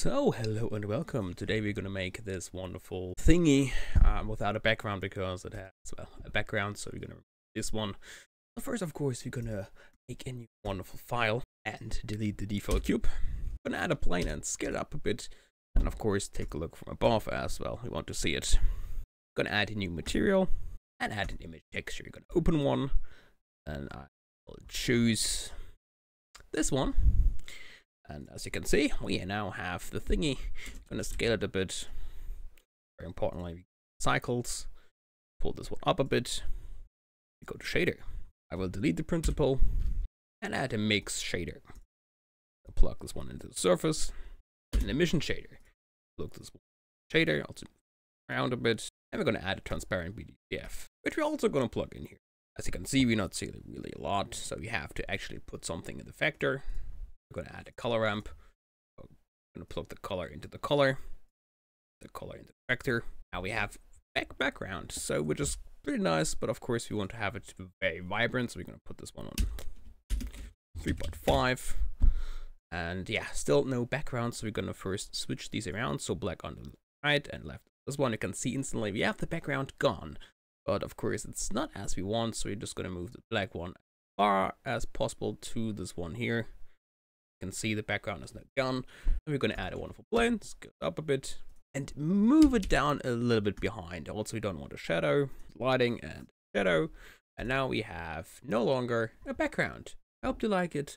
So, hello and welcome. Today we're going to make this wonderful thingy um, without a background because it has, well, a background. So we're going to remove this one. But first, of course, we're going to make a new wonderful file and delete the default cube. We're to add a plane and scale it up a bit. And of course, take a look from above as well. We want to see it. We're to add a new material and add an image texture. You're to open one and I will choose this one and as you can see, we now have the thingy. Going to scale it a bit. Very importantly, cycles. Pull this one up a bit. We go to shader. I will delete the principle and add a mix shader. I'll plug this one into the surface. An emission shader. Plug this one shader. Also around a bit. And we're going to add a transparent BSDF, which we're also going to plug in here. As you can see, we're not seeing really a lot, so we have to actually put something in the vector. We're going to add a color ramp. I'm going to plug the color into the color, the color into the vector. Now we have back background, so which is pretty nice, but of course we want to have it very vibrant, so we're going to put this one on 3.5. And yeah, still no background, so we're going to first switch these around, so black on the right and left. This one you can see instantly we have the background gone, but of course it's not as we want, so we're just going to move the black one as far as possible to this one here can see the background is now gun. And we're going to add a wonderful blend, scale up a bit, and move it down a little bit behind. Also, we don't want a shadow, lighting, and shadow. And now we have no longer a background. I hope you like it.